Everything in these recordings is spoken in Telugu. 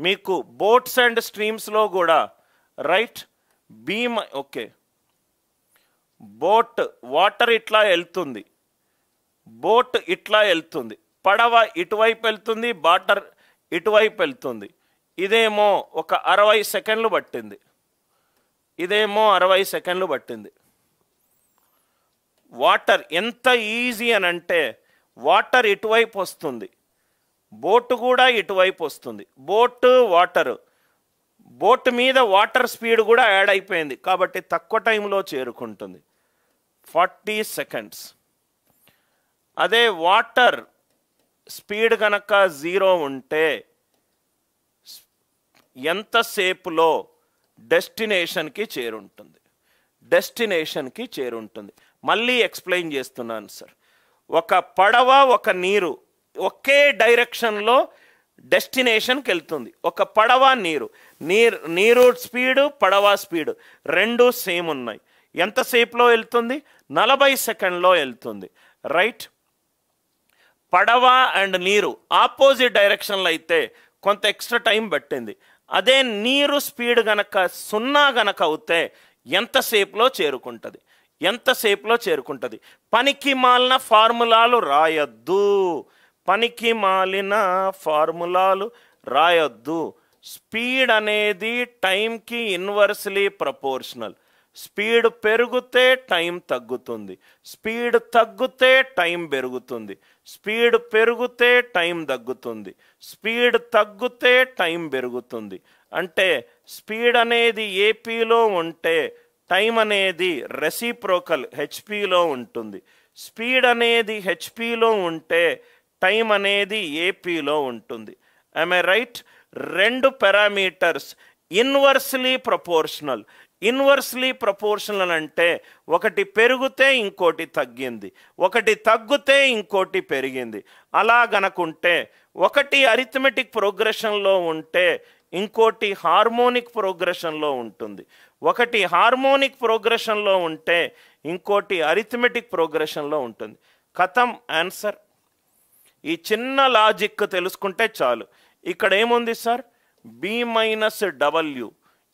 మీకు బోట్స్ అండ్ స్ట్రీమ్స్లో కూడా right beam okay. Boat water ఇట్లా వెళ్తుంది. బోట్ ఇట్లా వెళ్తుంది. పడవ ఇటువైపు వెళ్తుంది బాటర్ ఇటువైపు వెళ్తుంది. ఇదేమో ఒక అరవై సెకండ్లు పట్టింది. ఇదేమో అరవై సెకండ్లు పట్టింది. వాటర్ ఎంత ఈజీ అని అంటే వాటర్ ఇటువైపు వస్తుంది. బోటు కూడా ఇటువైపు వస్తుంది. Boat water. బోట్ మీద వాటర్ స్పీడ్ కూడా యాడ్ అయిపోయింది. కాబట్టి తక్కువ టైంలో చేరుకుంటుంది. Forty seconds. అదే వాటర్ స్పీడ్ కనుక జీరో ఉంటే ఎంతసేపులో డెస్టినేషన్కి చేరుంటుంది. డెస్టినేషన్కి చేరుంటుంది. మళ్ళీ ఎక్స్ప్లెయిన్ చేస్తున్నాను సార్. ఒక పడవ ఒక నీరు ఒకే డైరెక్షన్లో డెస్టినేషన్కి వెళ్తుంది ఒక పడవ నీరు. నీరు నీరు స్పీడు పడవ స్పీడు. రెండు సేమ్ ఉన్నాయి. ఎంతసేపులో వెళ్తుంది? నలభై సెకండ్లో వెళ్తుంది. రైట్? పడవ అండ్ నీరు ఆపోజిట్ డైరెక్షన్లో అయితే కొంత ఎక్స్ట్రా టైం పట్టింది. అదే నీరు స్పీడ్ గనక సున్నా గనక అవుతే ఎంతసేపులో చేరుకుంటుంది? ఎంతసేపులో చేరుకుంటుంది? పనికి మాలిన ఫార్ములాలు రాయద్దు. పనికి మాలిన ఫార్ములాలు రాయొద్దు. స్పీడ్ అనేది టైంకి ఇన్వర్స్లీ ప్రపోర్షనల్. స్పీడ్ పెరిగితే టైం తగ్గుతుంది. స్పీడ్ తగ్గితే టైం పెరుగుతుంది. స్పీడ్ పెరిగితే టైం తగ్గుతుంది. స్పీడ్ తగ్గితే టైం పెరుగుతుంది. అంటే స్పీడ్ అనేది ఏపీలో ఉంటే టైం అనేది రెసిప్రోకల్ హెచ్పిలో ఉంటుంది. స్పీడ్ అనేది హెచ్పిలో ఉంటే టైం అనేది ఏపీలో ఉంటుంది. ఐ రైట్ రెండు parameters inversely proportional. Inversely proportional అంటే ఒకటి పెరిగితే ఇంకోటి తగ్గింది. ఒకటి తగ్గితే ఇంకోటి పెరిగింది. అలా గనకుంటే ఒకటి అరిథమెటిక్ ప్రోగ్రెషన్లో ఉంటే ఇంకోటి హార్మోనిక్ ప్రోగ్రెషన్లో ఉంటుంది. ఒకటి హార్మోనిక్ ప్రోగ్రెషన్లో ఉంటే ఇంకోటి అరిథమెటిక్ ప్రోగ్రెషన్లో ఉంటుంది. కథం ఆన్సర్ ఈ చిన్న లాజిక్ తెలుసుకుంటే చాలు. ఇక్కడ ఏముంది సార్? బి మైనస్ డబల్యూ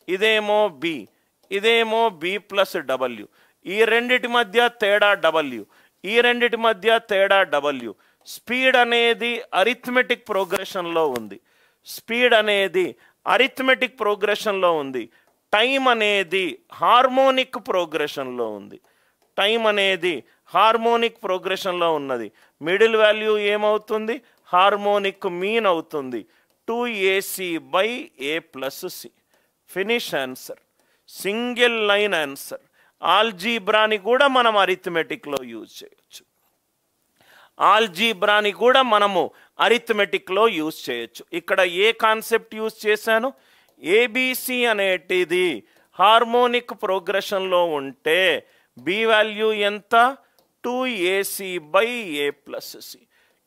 ఇదేమో బి ఇదేమో బి ప్లస్ డబల్యూ ఈ రెండిటి మధ్య తేడా డబల్యూ ఈ రెండిటి మధ్య తేడా డబల్యూ స్పీడ్ అనేది అరిథమెటిక్ ప్రోగ్రెషన్లో ఉంది. స్పీడ్ అనేది అరిథమెటిక్ ప్రోగ్రెషన్లో ఉంది. టైం అనేది హార్మోనిక్ ప్రోగ్రెషన్లో ఉంది. టైం అనేది హార్మోనిక్ ప్రోగ్రెషన్లో ఉన్నది. మిడిల్ వాల్యూ ఏమవుతుంది? హార్మోనిక్ మీన్ అవుతుంది. Two a c by a plus c. Finish answer. Single line answer. ఆల్జీబ్రాని కూడా మనం అరిథమెటిక్లో యూజ్ చేయొచ్చు. ఆల్జీబ్రాని కూడా మనము అరిథమెటిక్లో యూజ్ చేయొచ్చు. ఇక్కడ ఏ కాన్సెప్ట్ యూజ్ చేశాను? ఏబిసి అనేటిది హార్మోనిక్ ప్రోగ్రెషన్లో ఉంటే బి వాల్యూ ఎంత? Two a c by a plus c.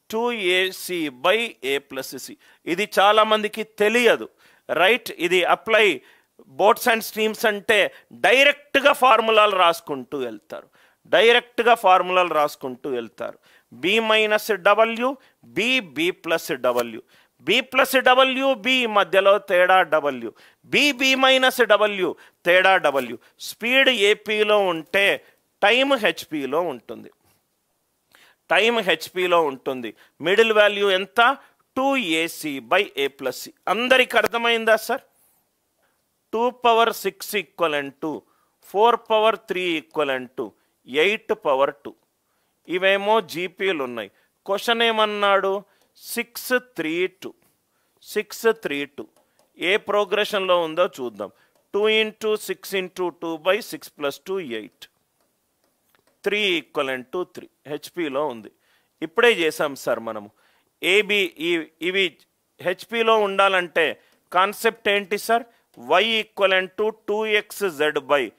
Two a c by a plus c. ఇది చాలామందికి తెలియదు. రైట్? ఇది అప్లై బోట్స్ అండ్ స్ట్రీమ్స్ అంటే డైరెక్ట్గా ఫార్ములాలు రాసుకుంటూ వెళ్తారు. డైరెక్ట్గా ఫార్ములాలు రాసుకుంటూ వెళ్తారు. B minus W B B plus W B plus W B మధ్యలో తేడా W B B minus W తేడా డబల్యూ స్పీడ్ ఏపీలో ఉంటే టైం హెచ్పిలో ఉంటుంది. టైం హెచ్పిలో ఉంటుంది. మిడిల్ వాల్యూ ఎంత? Two AC by A plus C. అందరికి అర్థమైందా sir? Two power six equal two four power three equal two eight power two. ఇవేమో జీపీలు ఉన్నాయి. క్వశ్చన్ ఏమన్నాడు? Six three two. Six three two. ఏ ప్రోగ్రెషన్లో ఉందో చూద్దాం. Two into six into two by six plus two eight. Three equal to three. హెచ్పిలో ఉంది. ఇప్పుడే చేసాం సార్ మనము. ఏబి ఇవి హెచ్పిలో ఉండాలంటే కాన్సెప్ట్ ఏంటి sir? Y equal to two x z by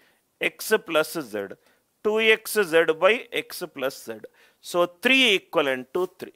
x plus z. Two x z by x plus z. So three equal to three.